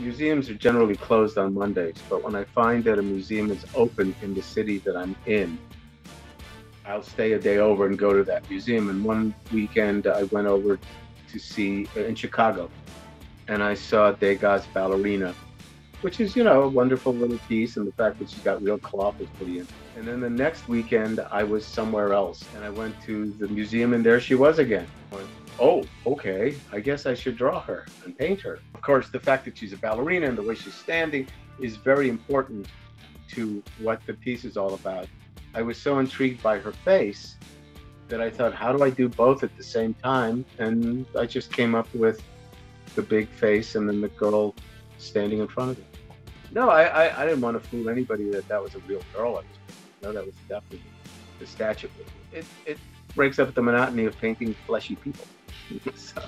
museums are generally closed on Mondays, but when I find that a museum is open in the city that I'm in, I'll stay a day over and go to that museum. And one weekend I went over to see uh, in Chicago, and I saw Degas' Ballerina, which is, you know, a wonderful little piece, and the fact that she's got real cloth is pretty. And then the next weekend I was somewhere else, and I went to the museum, and there she was again. Oh, okay, I guess I should draw her and paint her. Of course, the fact that she's a ballerina and the way she's standing is very important to what the piece is all about. I was so intrigued by her face that I thought, how do I do both at the same time? And I just came up with the big face and then the girl standing in front of it. No, I, I, I didn't want to fool anybody that that was a real girl. I no, that was definitely the statue. It, it breaks up the monotony of painting fleshy people. so.